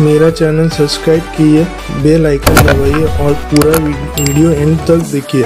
मेरा channel subscribe कीजिए bell icon दबाइए और पूरा वीडियो एंड तक देखिए।